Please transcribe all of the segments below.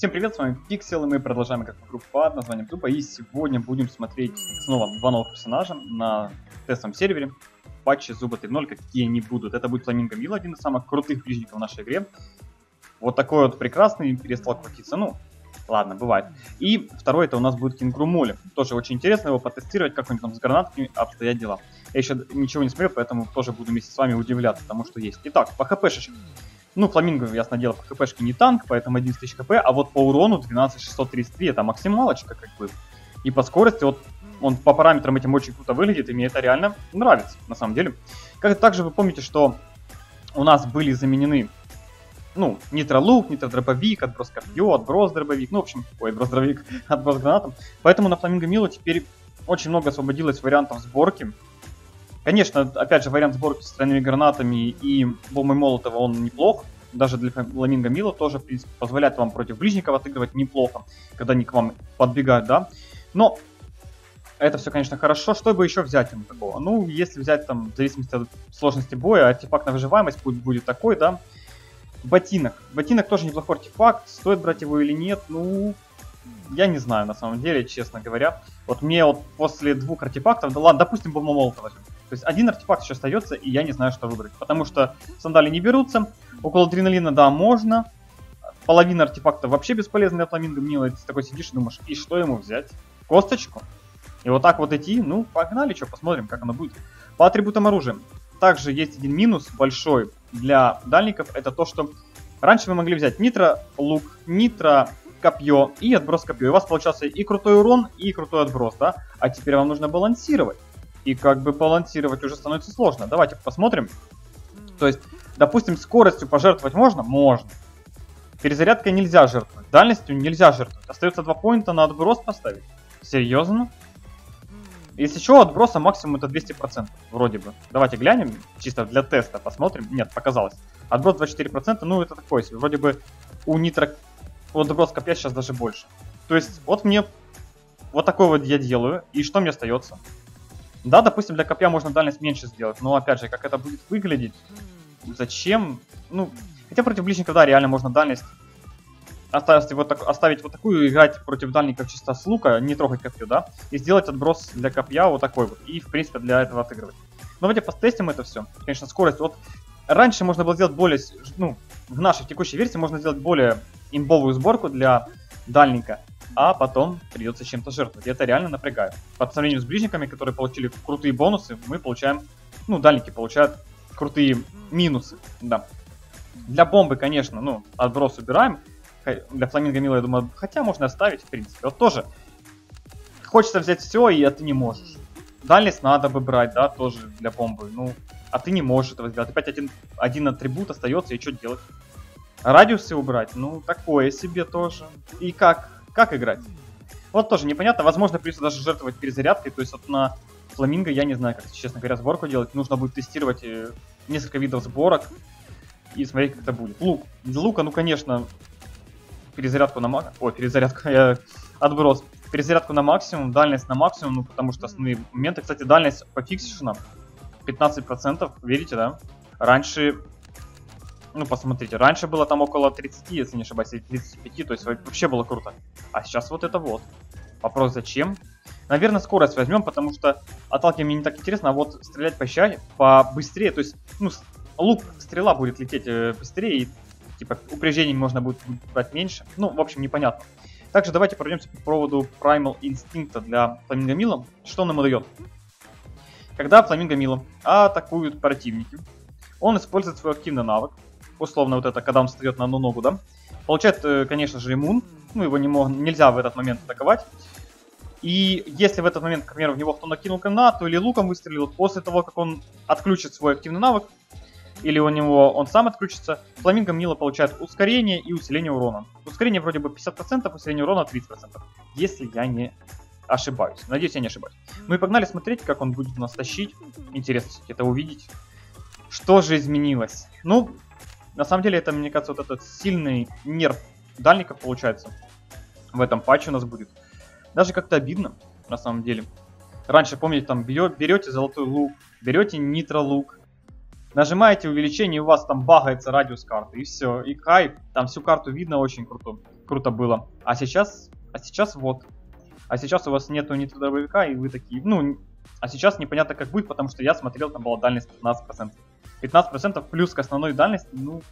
Всем привет, с вами Пиксел, и мы продолжаем как группу под названием Тупо, и сегодня будем смотреть снова два новых персонажа на тестовом сервере. Патчи Зуба 3.0, какие они будут. Это будет Фламинго Мил, один из самых крутых ближников в нашей игре. Вот такой вот прекрасный, перестал крутиться, ну, ладно, бывает. И второй это у нас будет Кенгру Моли. Тоже очень интересно его потестировать, как у них там с гранатками обстоят дела. Я еще ничего не смотрел, поэтому тоже буду вместе с вами удивляться тому, что есть. Итак, по хпшечке. Ну, Фламинго, ясно дело, по хпшке не танк, поэтому 11 тысяч хп, а вот по урону 12633 это максималочка, как бы. И по скорости, вот он по параметрам этим очень круто выглядит, и мне это реально нравится, на самом деле. Как также вы помните, что у нас были заменены, ну, нитро-лук, нитро-дробовик, отброс копье, отброс-дробовик, ну, в общем, ой, отброс-дробовик, отброс гранатом. Поэтому на Фламинго Милу теперь очень много освободилось вариантов сборки. Конечно, опять же, вариант сборки с тройными гранатами и бомбой Молотова, он неплох. Даже для Фламинго Мила тоже, в принципе, позволяет вам против ближников отыгрывать неплохо, когда они к вам подбегают, да. Но это все, конечно, хорошо. Что бы еще взять ему такого? Ну, если взять там, в зависимости от сложности боя, артефакт на выживаемость будет, будет такой, да. Ботинок. Ботинок тоже неплохой артефакт. Стоит брать его или нет? Ну, я не знаю, на самом деле, честно говоря. Вот мне вот после двух артефактов, да ладно, допустим, бомба возьмем. То есть один артефакт еще остается, и я не знаю, что выбрать. Потому что сандали не берутся. Около адреналина, да, можно. Половина артефакта вообще бесполезна для фламинго. Мне ты такой сидишь и думаешь, и что ему взять? Косточку? И вот так вот идти, ну, погнали, что, посмотрим, как оно будет. По атрибутам оружия. Также есть один минус большой для дальников, это то, что раньше вы могли взять нитро лук, нитро копье и отброс копье. И у вас получался и крутой урон, и крутой отброс, да? А теперь вам нужно балансировать. И как бы балансировать уже становится сложно. Давайте посмотрим. То есть, допустим, скоростью пожертвовать можно? Можно. Перезарядкой нельзя жертвовать. Дальностью нельзя жертвовать. Остается два поинта на отброс поставить. Серьезно? Если что, отброса максимум это 200%, вроде бы. Давайте глянем, чисто для теста посмотрим. Нет, показалось. Отброс 24%, ну это такое себе. Вроде бы у нитро... Отброс копья сейчас даже больше. То есть, вот мне... Вот такой вот я делаю. И что мне остается? Да, допустим, для копья можно дальность меньше сделать, но опять же, как это будет выглядеть, зачем, ну, хотя против ближников, да, реально можно дальность оставить вот, так, оставить вот такую, играть против дальников чисто с лука, не трогать копье, да, и сделать отброс для копья вот такой вот, и, в принципе, для этого отыгрывать. Но давайте потестим это все. Конечно, скорость, вот, раньше можно было сделать более, ну, в нашей текущей версии можно сделать более имбовую сборку для дальника, а потом придется чем-то жертвовать. Это реально напрягает. По сравнению с ближниками, которые получили крутые бонусы, мы получаем, ну, дальники получают крутые минусы, да. Для бомбы, конечно, ну, отброс убираем. Для фламинго мила, я думаю, хотя можно оставить, в принципе. Вот тоже хочется взять все, и а ты не можешь. Дальность надо бы брать, да, тоже для бомбы. Ну, а ты не можешь этого сделать. Опять один, один атрибут остается, и что делать? Радиусы убрать? Ну, такое себе тоже. И как? Как играть? Вот тоже непонятно. Возможно, придется даже жертвовать перезарядкой. То есть вот на Фламинго я не знаю, как, честно говоря, сборку делать. Нужно будет тестировать э, несколько видов сборок и смотреть, как это будет. Лук. Лука, ну, конечно, перезарядку на мак... Ой, перезарядку, я отброс. Перезарядку на максимум, дальность на максимум, ну, потому что основные моменты. Кстати, дальность пофиксишена 15%, видите, да? Раньше ну, посмотрите, раньше было там около 30, если не ошибаюсь, или 35, то есть вообще было круто. А сейчас вот это вот. Вопрос зачем? Наверное, скорость возьмем, потому что отталкивание мне не так интересно, а вот стрелять по ща, побыстрее, то есть, ну, лук, стрела будет лететь э, быстрее, и, типа, упреждений можно будет брать меньше. Ну, в общем, непонятно. Также давайте пройдемся по поводу Primal Instinct для Фламинго Мила. Что он ему дает? Когда Фламинго Мила атакуют противники, он использует свой активный навык, условно вот это, когда он встает на одну ногу, да, получает, э, конечно же, иммун, ну, его не мог, нельзя в этот момент атаковать. И если в этот момент, к примеру, в него кто накинул гранату или луком выстрелил, после того, как он отключит свой активный навык, или у него он сам отключится, Фламинго Мила получает ускорение и усиление урона. Ускорение вроде бы 50%, усиление урона 30%, если я не ошибаюсь. Надеюсь, я не ошибаюсь. Ну и погнали смотреть, как он будет нас тащить. Интересно это увидеть. Что же изменилось? Ну, на самом деле, это, мне кажется, вот этот сильный нерв дальников получается. В этом патче у нас будет. Даже как-то обидно, на самом деле. Раньше, помните, там берете золотой лук, берете нитро лук, Нажимаете увеличение, у вас там багается радиус карты, и все, и кайф. Там всю карту видно, очень круто, круто было. А сейчас, а сейчас вот. А сейчас у вас нету ни трудовика, и вы такие, ну, а сейчас непонятно как будет, потому что я смотрел, там была дальность 15%. 15% плюс к основной дальности, ну...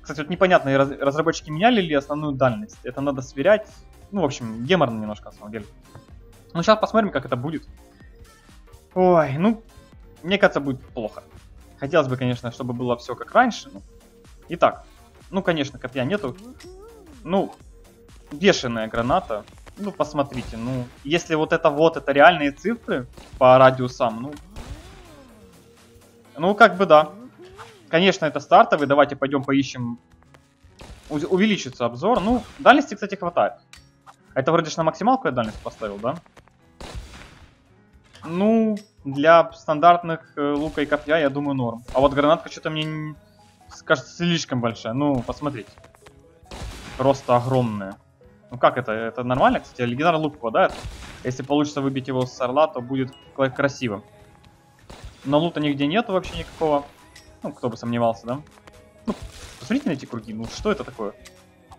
Кстати, вот непонятно, разработчики меняли ли основную дальность. Это надо сверять. Ну, в общем, геморно немножко, на самом деле. Ну, сейчас посмотрим, как это будет. Ой, ну, мне кажется, будет плохо. Хотелось бы, конечно, чтобы было все как раньше. Ну. Итак, ну, конечно, копья нету. Ну, бешеная граната. Ну, посмотрите, ну, если вот это вот, это реальные цифры по радиусам, ну, ну, как бы да. Конечно, это стартовый, давайте пойдем поищем, увеличится обзор. Ну, дальности, кстати, хватает. Это вроде же на максималку я дальность поставил, да? Ну, для стандартных э, лука и копья, я думаю, норм. А вот гранатка что-то мне кажется слишком большая. Ну, посмотрите. Просто огромная. Ну как это? Это нормально, кстати? Легендарный лук попадает. Если получится выбить его с орла, то будет красиво. Но лута нигде нету вообще никакого. Ну, кто бы сомневался, да? Ну, посмотрите на эти круги. Ну, что это такое?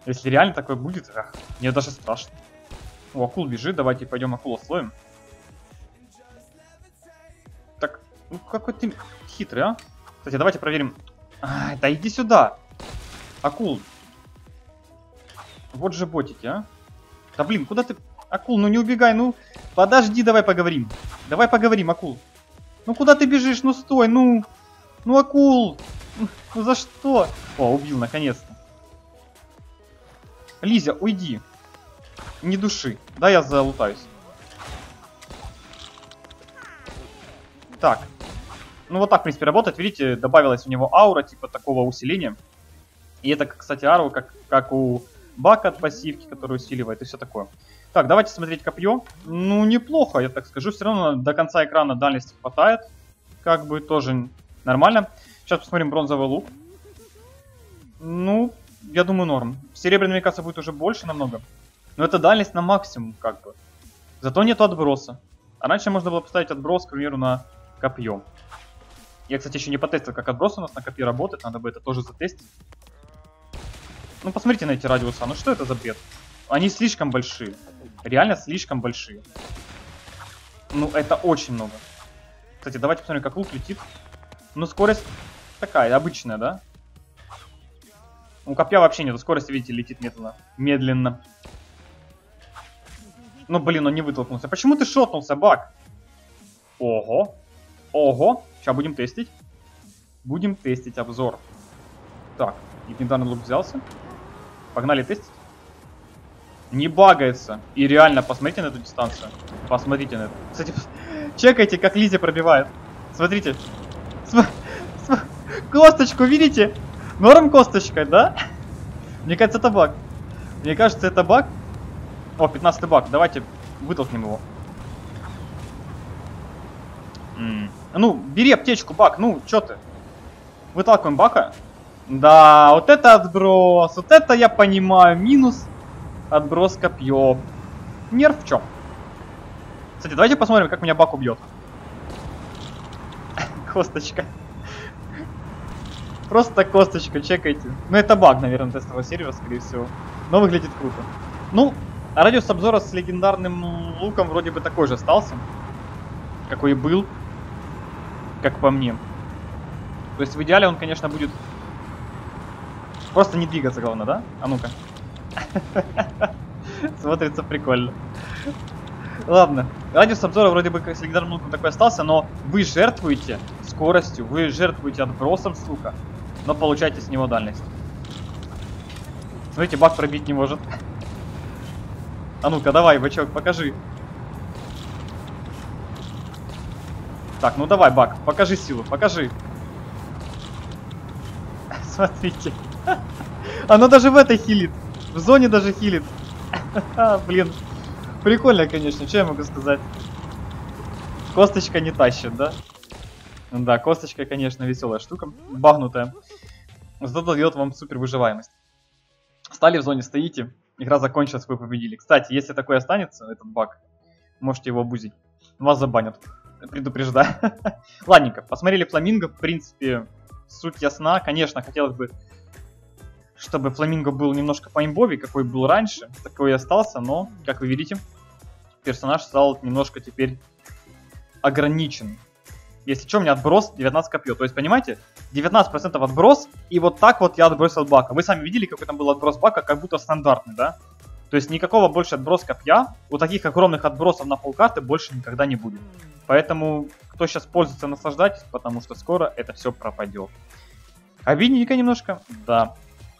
Если реально такое будет, ах, мне даже страшно. О, акул бежит, давайте пойдем акулу слоем. Так, ну какой ты хитрый, а? Кстати, давайте проверим. А, да иди сюда. Акул, вот же ботики, а. Да блин, куда ты... Акул, ну не убегай, ну... Подожди, давай поговорим. Давай поговорим, акул. Ну куда ты бежишь? Ну стой, ну... Ну акул! Ну за что? О, убил, наконец-то. Лизя, уйди. Не души. Да, я залутаюсь. Так. Ну вот так, в принципе, работает. Видите, добавилась у него аура, типа такого усиления. И это, кстати, ару, как, как у бак от пассивки, который усиливает и все такое. Так, давайте смотреть копье. Ну, неплохо, я так скажу. Все равно до конца экрана дальности хватает. Как бы тоже нормально. Сейчас посмотрим бронзовый лук. Ну, я думаю, норм. Серебряный, мне кажется, будет уже больше намного. Но это дальность на максимум, как бы. Зато нету отброса. А раньше можно было поставить отброс, к примеру, на копье. Я, кстати, еще не потестил, как отброс у нас на копье работает. Надо бы это тоже затестить. Ну, посмотрите на эти радиуса. Ну, что это за бред? Они слишком большие. Реально слишком большие. Ну, это очень много. Кстати, давайте посмотрим, как лук летит. Ну, скорость такая, обычная, да? У копья вообще нету скорости, видите, летит медленно. Медленно. Ну, блин, он не вытолкнулся. Почему ты шотнулся, баг? Ого. Ого. Сейчас будем тестить. Будем тестить обзор. Так, легендарный лук взялся. Погнали тестить. Не багается. И реально, посмотрите на эту дистанцию. Посмотрите на это. Кстати, чекайте, как Лизя пробивает. Смотрите. См см косточку, видите? Норм косточкой, да? Мне кажется, это баг. Мне кажется, это баг. О, 15 баг. Давайте вытолкнем его. М. Ну, бери аптечку, баг. Ну, чё ты? Выталкиваем бака. Да, вот это отброс. Вот это я понимаю. Минус отброс копье. Нерв в чем? Кстати, давайте посмотрим, как меня бак убьет. Косточка. Просто косточка, чекайте. Ну это баг, наверное, тестового сервера, скорее всего. Но выглядит круто. Ну, радиус обзора с легендарным луком вроде бы такой же остался. Какой и был. Как по мне. То есть в идеале он, конечно, будет Просто не двигаться, главное, да? А ну-ка. Смотрится прикольно. Ладно. Радиус обзора вроде бы с легендарным луком такой остался, но вы жертвуете скоростью, вы жертвуете отбросом с но получаете с него дальность. Смотрите, бак пробить не может. А ну-ка, давай, бачок, покажи. Так, ну давай, бак, покажи силу, покажи. Смотрите. Оно даже в этой хилит. В зоне даже хилит. Блин. Прикольно, конечно, что я могу сказать. Косточка не тащит, да? Да, косточка, конечно, веселая штука. Багнутая. Зато дает вам супер выживаемость. Стали в зоне, стоите. Игра закончилась, вы победили. Кстати, если такое останется, этот баг, можете его обузить. Вас забанят. предупреждаю. Ладненько, посмотрели Фламинго, в принципе, суть ясна. Конечно, хотелось бы, чтобы Фламинго был немножко по имбове, какой был раньше, такой и остался, но, как вы видите, персонаж стал немножко теперь ограничен. Если что, у меня отброс 19 копье. То есть, понимаете, 19% отброс, и вот так вот я отбросил бака. Вы сами видели, какой там был отброс бака, как будто стандартный, да? То есть никакого больше отброс копья, у таких огромных отбросов на полкарты больше никогда не будет. Поэтому, кто сейчас пользуется, наслаждайтесь, потому что скоро это все пропадет. Обидненько немножко, да.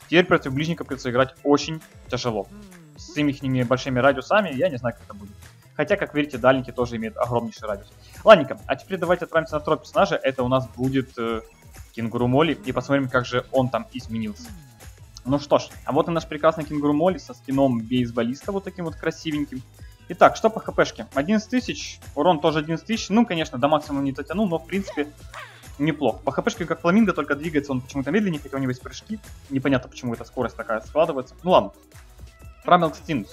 Теперь против ближников придется играть очень тяжело. С их большими радиусами, я не знаю, как это будет. Хотя, как видите, дальники тоже имеют огромнейший радиус. Ладненько, а теперь давайте отправимся на второго персонажа. Это у нас будет э, Кенгуру Молли. И посмотрим, как же он там изменился. Ну что ж, а вот и наш прекрасный Кенгуру Молли со скином бейсболиста вот таким вот красивеньким. Итак, что по хпшке? 11 тысяч, урон тоже 11 тысяч. Ну, конечно, до максимума не дотянул, но в принципе неплохо. По хпшке как фламинго, только двигается он почему-то медленнее, хотя у него есть прыжки. Непонятно, почему эта скорость такая складывается. Ну ладно. Прамелкстин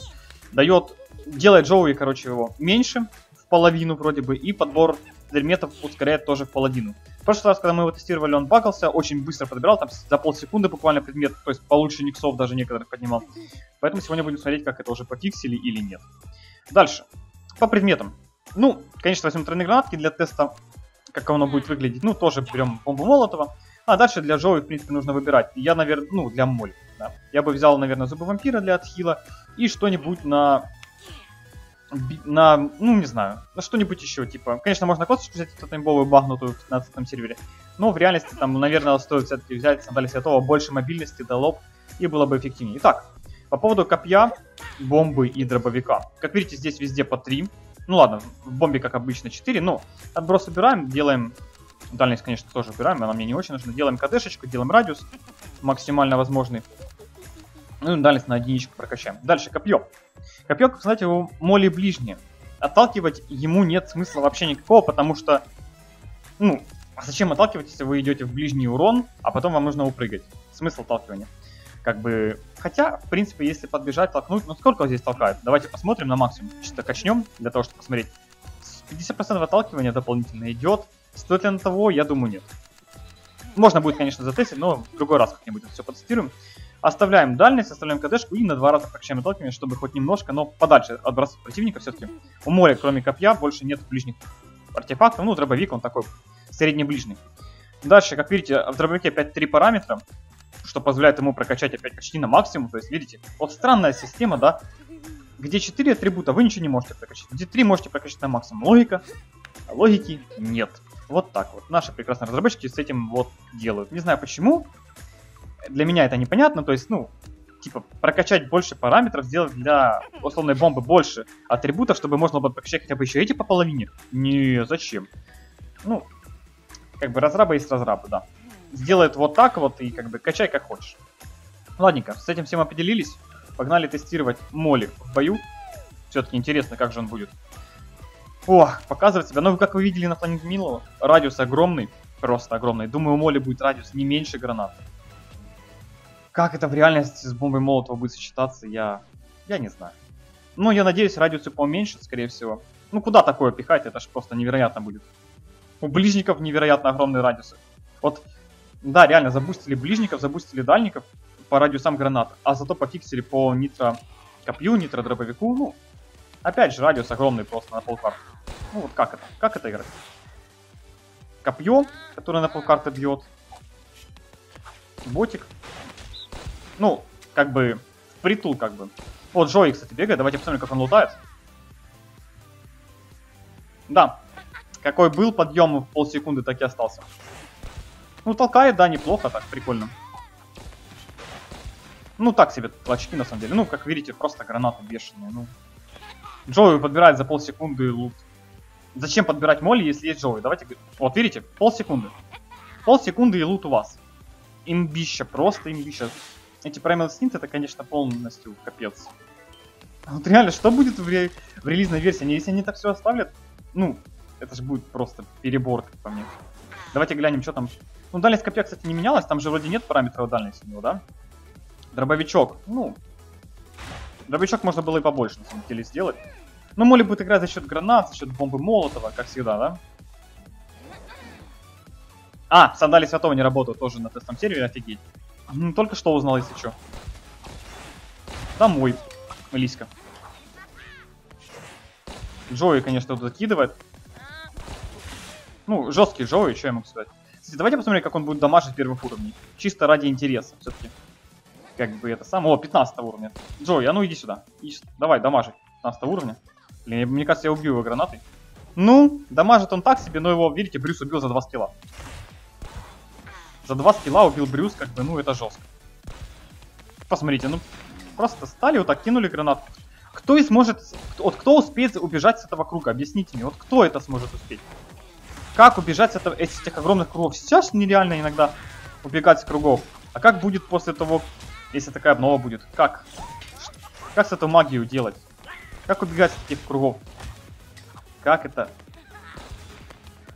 дает делает Джоуи, короче, его меньше, в половину вроде бы, и подбор предметов ускоряет тоже в половину. В прошлый раз, когда мы его тестировали, он багался, очень быстро подбирал, там за полсекунды буквально предмет, то есть получше никсов даже некоторых поднимал. Поэтому сегодня будем смотреть, как это уже пофиксили или нет. Дальше. По предметам. Ну, конечно, возьмем тройные гранатки для теста, как оно будет выглядеть. Ну, тоже берем бомбу Молотова. А дальше для Джоуи, в принципе, нужно выбирать. Я, наверное, ну, для Моль. Да. Я бы взял, наверное, зубы вампира для отхила и что-нибудь на на, ну, не знаю, на что-нибудь еще, типа, конечно, можно косточку взять, эту имбовую багнутую в 15 сервере, но в реальности, там, наверное, стоит все-таки взять сандали святого, больше мобильности, до лоб, и было бы эффективнее. Итак, по поводу копья, бомбы и дробовика. Как видите, здесь везде по 3. Ну ладно, в бомбе, как обычно, 4, но отброс убираем, делаем, дальность, конечно, тоже убираем, она мне не очень нужна, делаем КДшечку, делаем радиус максимально возможный. Ну и дальность на единичку прокачаем. Дальше копье. Копье, как знаете, у моли ближнее. Отталкивать ему нет смысла вообще никакого, потому что, ну, зачем отталкивать, если вы идете в ближний урон, а потом вам нужно упрыгать? Смысл отталкивания. Как бы, хотя, в принципе, если подбежать, толкнуть, ну сколько вот здесь толкает? Давайте посмотрим на максимум. Чисто качнем, для того, чтобы посмотреть. 50% отталкивания дополнительно идет. Стоит ли на того? Я думаю, нет. Можно будет, конечно, затестить, но в другой раз как-нибудь все потестируем. Оставляем дальность, оставляем КДшку и на два раза прокачаем отталкивание, чтобы хоть немножко, но подальше отбрасывать противника все-таки. У моря, кроме копья, больше нет ближних артефактов. Ну, дробовик, он такой среднеближний. Дальше, как видите, в дробовике опять три параметра, что позволяет ему прокачать опять почти на максимум. То есть, видите, вот странная система, да, где 4 атрибута вы ничего не можете прокачать, где 3 можете прокачать на максимум. Логика, а логики нет. Вот так вот. Наши прекрасные разработчики с этим вот делают. Не знаю почему, для меня это непонятно, то есть, ну, типа, прокачать больше параметров, сделать для условной бомбы больше атрибутов, чтобы можно было прокачать хотя бы еще эти по половине. Не, зачем? Ну, как бы разрабы есть разрабы, да. Сделает вот так вот и как бы качай как хочешь. Ладненько, с этим всем определились. Погнали тестировать моли в бою. Все-таки интересно, как же он будет. О, показывает себя. Ну, как вы видели на планете Милова, радиус огромный, просто огромный. Думаю, у моли будет радиус не меньше гранат. Как это в реальности с бомбой Молотова будет сочетаться, я... я не знаю. Ну, я надеюсь, радиусы поуменьшат, скорее всего. Ну, куда такое пихать? Это ж просто невероятно будет. У ближников невероятно огромные радиусы. Вот, да, реально, забустили ближников, забустили дальников по радиусам гранат, а зато пофиксили по нитро копью, нитро дробовику, ну, опять же, радиус огромный просто на полкарты. Ну, вот как это? Как это играть? Копье, которое на полкарты бьет. Ботик, ну, как бы, притул как бы. Вот Джои, кстати, бегает. Давайте посмотрим, как он лутает. Да. Какой был подъем в полсекунды, так и остался. Ну, толкает, да, неплохо, так, прикольно. Ну, так себе очки, на самом деле. Ну, как видите, просто гранаты бешеные. Ну. Джоуи подбирает за полсекунды лут. Зачем подбирать моли, если есть Джоуи? Давайте... Вот, видите, полсекунды. Полсекунды и лут у вас. Имбища, просто имбища. Эти Primal Instinct это, конечно, полностью капец. Вот реально, что будет в, ре... в релизной версии? Если они так все оставят, ну, это же будет просто перебор, как по мне. Давайте глянем, что там. Ну, дальность копья, кстати, не менялась, там же вроде нет параметров дальности у него, да? Дробовичок, ну, дробовичок можно было и побольше, на самом деле, сделать. Но Молли будет играть за счет гранат, за счет бомбы Молотова, как всегда, да? А, сандали святого не работают тоже на тестовом сервере, офигеть. Только что узнал, если что. Домой, Лиська. Джои, конечно, тут закидывает. Ну, жесткий Джои, что я могу сказать. Кстати, давайте посмотрим, как он будет дамажить первых уровней. Чисто ради интереса, все-таки. Как бы это самое... О, 15 уровня. Джои, а ну иди сюда. Иди. Давай, дамажи. 15 уровня. Блин, мне кажется, я убью его гранатой. Ну, дамажит он так себе, но его, видите, Брюс убил за 2 скилла. За 2 скилла убил Брюс, как бы, ну, это жестко. Посмотрите, ну, просто стали вот так, кинули гранату. Кто и сможет, вот кто успеет убежать с этого круга? Объясните мне, вот кто это сможет успеть? Как убежать с этих огромных кругов? Сейчас нереально иногда убегать с кругов. А как будет после того, если такая обнова будет? Как? Как с эту магию делать? Как убегать с таких кругов? Как это?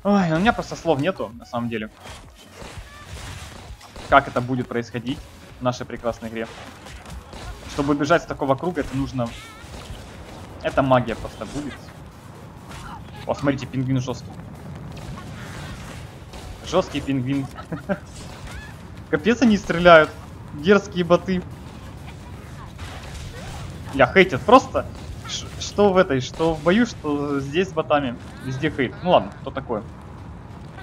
Ой, у меня просто слов нету, на самом деле. Как это будет происходить в нашей прекрасной игре. Чтобы убежать с такого круга, это нужно... Это магия просто будет. О, смотрите, пингвин жесткий. Жесткий пингвин. Капец они стреляют. Дерзкие боты. Я хейтят просто. Что в этой, что в бою, что здесь с ботами. Везде хейт. Ну ладно, кто такое.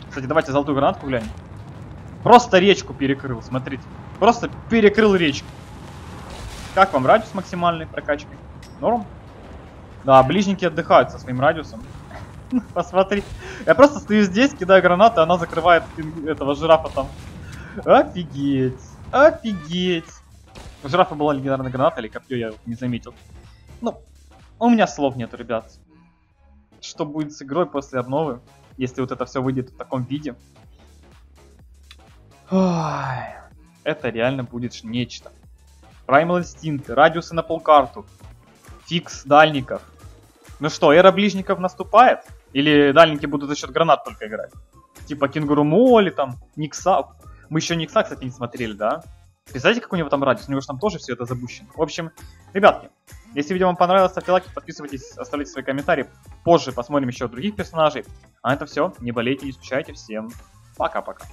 Кстати, давайте золотую гранатку глянем. Просто речку перекрыл, смотрите. Просто перекрыл речку. Как вам радиус максимальной прокачки? Норм? Да, ближники отдыхают со своим радиусом. Посмотри. Я просто стою здесь, кидаю гранаты, она закрывает этого жирафа там. Офигеть. Офигеть. У жирафа была легендарная граната или копье, я не заметил. Ну, у меня слов нету, ребят. Что будет с игрой после обновы, если вот это все выйдет в таком виде? Ой, это реально будет нечто. Primal Instinct, радиусы на полкарту, фикс дальников. Ну что, эра ближников наступает? Или дальники будут за счет гранат только играть? Типа Кенгуру Моли, там, Никса. Мы еще Никса, кстати, не смотрели, да? Представляете, как у него там радиус? У него же там тоже все это запущено. В общем, ребятки, если видео вам понравилось, ставьте лайки, подписывайтесь, оставляйте свои комментарии. Позже посмотрим еще других персонажей. А это все. Не болейте, не скучайте. Всем пока-пока.